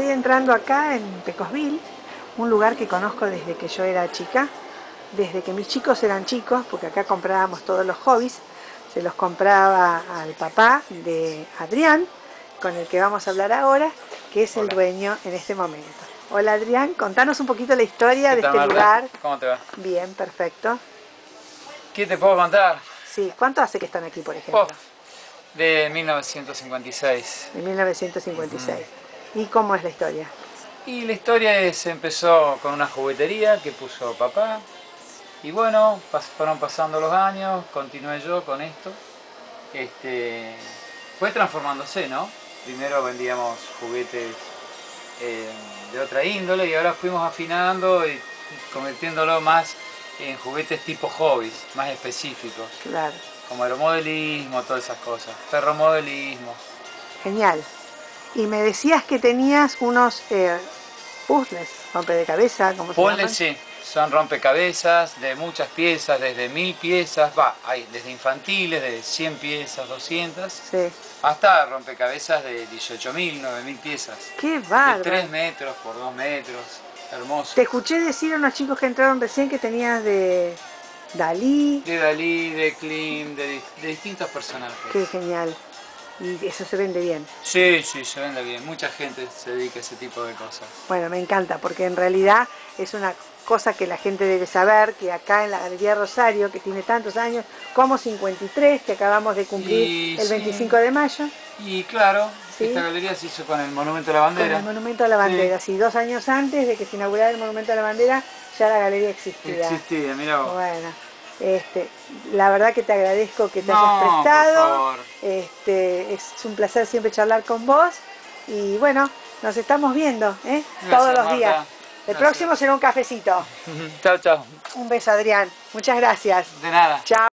estoy entrando acá en Pecosville, un lugar que conozco desde que yo era chica, desde que mis chicos eran chicos, porque acá comprábamos todos los hobbies, se los compraba al papá de Adrián, con el que vamos a hablar ahora, que es el dueño en este momento. Hola Adrián, contanos un poquito la historia de este lugar. ¿Cómo te va? Bien, perfecto. ¿Qué te puedo contar? Sí, ¿cuánto hace que están aquí, por ejemplo? de 1956. De 1956. ¿Y cómo es la historia? Y la historia es, empezó con una juguetería que puso papá. Y bueno, fueron pasando los años, continué yo con esto. Este, fue transformándose, ¿no? Primero vendíamos juguetes eh, de otra índole y ahora fuimos afinando y convirtiéndolo más en juguetes tipo hobbies, más específicos. Claro. Como aeromodelismo, todas esas cosas. Ferromodelismo. Genial. Y me decías que tenías unos eh, puzzles, rompecabezas, como se Puzzles, sí. Son rompecabezas de muchas piezas, desde mil piezas, va, hay desde infantiles, de 100 piezas, 200, sí. hasta rompecabezas de 18.000, 9.000 piezas. ¡Qué bárbaro! De 3 metros por 2 metros, hermoso. Te escuché decir a unos chicos que entraron recién que tenías de Dalí. De Dalí, de Klim, de, de distintos personajes. ¡Qué genial! Y eso se vende bien. Sí, sí, se vende bien. Mucha gente se dedica a ese tipo de cosas. Bueno, me encanta porque en realidad es una cosa que la gente debe saber, que acá en la Galería Rosario, que tiene tantos años, como 53, que acabamos de cumplir el 25 de mayo. Y claro, esta galería se hizo con el Monumento a la Bandera. Con el Monumento a la Bandera, sí. dos años antes de que se inaugurara el Monumento a la Bandera, ya la galería existía. Existía, mira vos. Bueno. Este, la verdad que te agradezco que te hayas prestado. Este, es un placer siempre charlar con vos. Y bueno, nos estamos viendo ¿eh? todos los días. El próximo será un cafecito. chao, chao. Un beso, Adrián. Muchas gracias. De nada. Chao.